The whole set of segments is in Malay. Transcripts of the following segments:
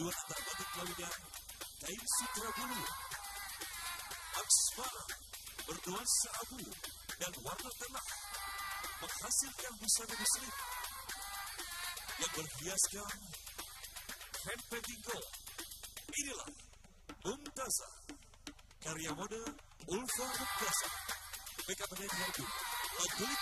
Antara batik lainnya, kain sutra bulu, aksmara, bernuansa abu dan warna tanah, menghasilkan busana muslim yang berhiaskan hand painting gold. Inilah Mumtaza, karya mode Ulfa Mumtaza, makeup and hairdo, Lagulik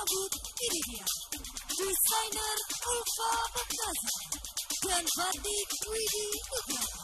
Davut Iridia, designer Ulfa Bagdazi, dan Fatih Widi